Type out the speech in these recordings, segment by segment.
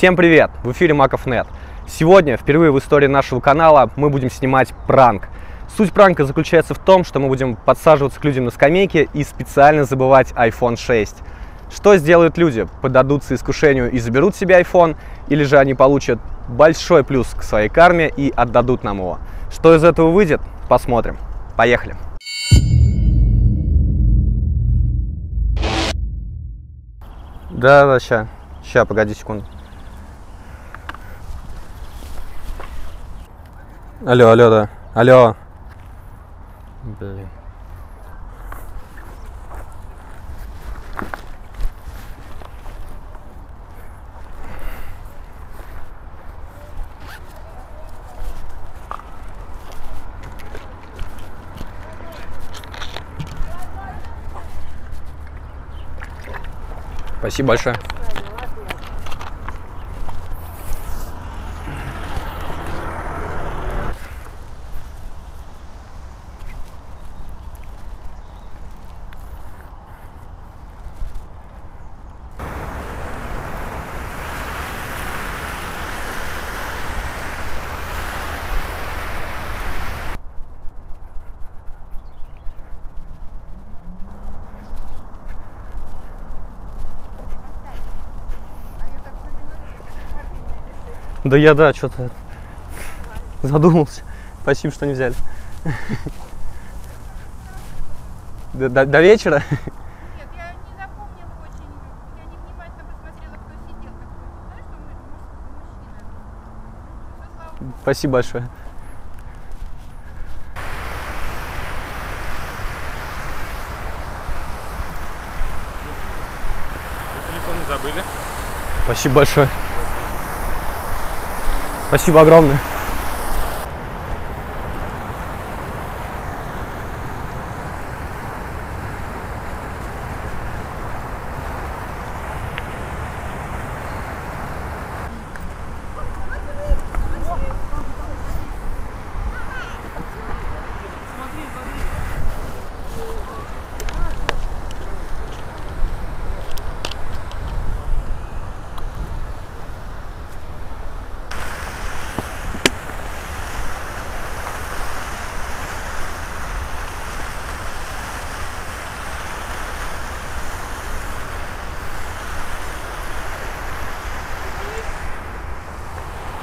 Всем привет! В эфире Маков.нет. Сегодня, впервые в истории нашего канала, мы будем снимать пранк. Суть пранка заключается в том, что мы будем подсаживаться к людям на скамейке и специально забывать iPhone 6. Что сделают люди? Поддадутся искушению и заберут себе iPhone, или же они получат большой плюс к своей карме и отдадут нам его? Что из этого выйдет? Посмотрим. Поехали! Да, да, ща. Ща, погоди секунду. Алло, алло, да. Алло. Блин. Спасибо большое. Да я, да, что-то задумался. Спасибо, что не взяли. До, до- до вечера? Нет, я не запомнила очень, я не внимательно посмотрела, кто сидел. такой. Знаешь, что мы мужчина. Богу. Спасибо большое. Телефон забыли. Спасибо большое. Спасибо огромное.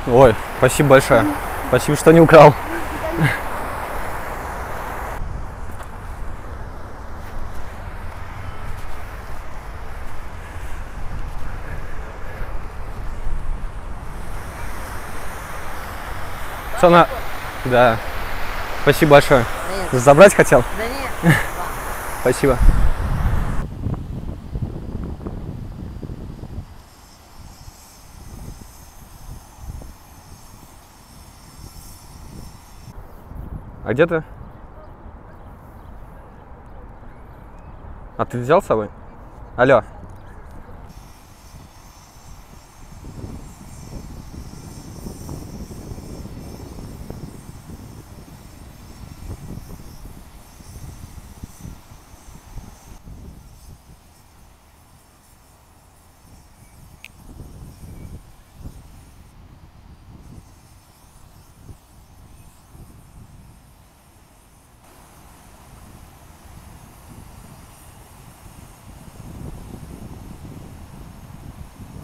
Ой, спасибо большое. Спасибо, что не украл. Цена. Да. Спасибо большое. Забрать хотел? Да нет. Спасибо. А где ты? А ты взял с собой? Алло.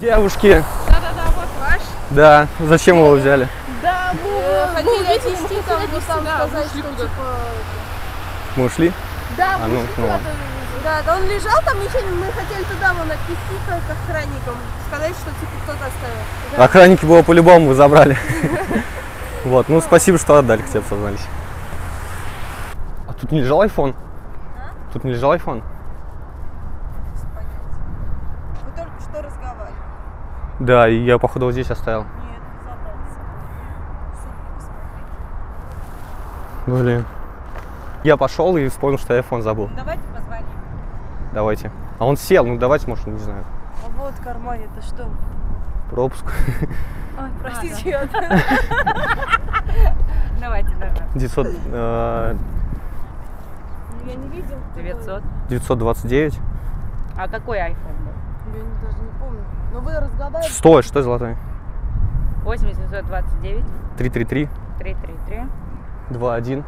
Девушки. Да-да-да, вот ваш. Да, зачем его взяли? Да, мы хотели отвезти там, но сам сказать, что типа... Мы ушли? Да, А ну, ну ладно. Да, да, он лежал там, ничего, не- мы хотели туда вон отвезти к к охранникам, сказать, что типа кто-то оставил. Охранники его по-любому забрали. Вот, ну спасибо, что отдали, хотя бы сознались. А тут не лежал iPhone? Тут не лежал iPhone? Вы только что разговаривали. Да, и я, походу, вот здесь оставил. Блин. Я пошел и вспомнил, что я iPhone забыл. Давайте позвоним. Давайте. А он сел, ну давайте, может, не знаю. А вот в кармане, это что? Пропуск. Ой, простите. Давайте, давай. 900, э, Я не видел. 900. 929. А какой iPhone был? Я не- даже не помню. Ну вы разгадаете? Стой, что золотой? 8729 333 333 21.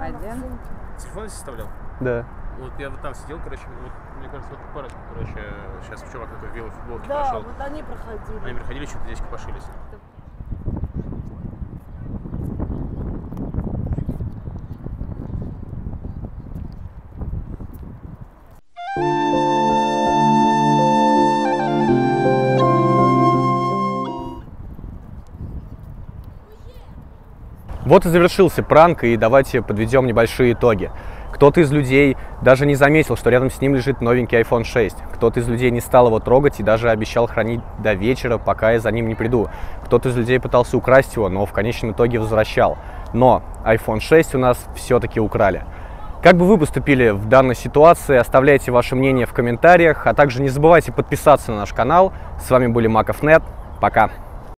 один. Телефон здесь составлял? Да. Вот я вот там сидел, короче, вот, мне кажется, вот пара, короче, сейчас чувак такой в белой футболке Да, прошел. вот они проходили. Они приходили, что-то здесь копошились. Вот и завершился пранк, и давайте подведем небольшие итоги. Кто-то из людей даже не заметил, что рядом с ним лежит новенький iPhone 6. Кто-то из людей не стал его трогать и даже обещал хранить до вечера, пока я за ним не приду. Кто-то из людей пытался украсть его, но в конечном итоге возвращал. Но iPhone 6 у нас все-таки украли. Как бы вы поступили в данной ситуации, оставляйте ваше мнение в комментариях, а также не забывайте подписаться на наш канал. С вами были Маков Нет. Пока.